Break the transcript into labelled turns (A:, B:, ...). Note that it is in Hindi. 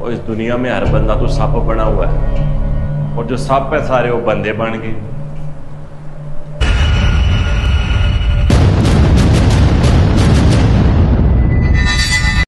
A: और इस दुनिया में हर बंदा तो सप बना हुआ है। और जो सप है सारे वो बंदे बन गए।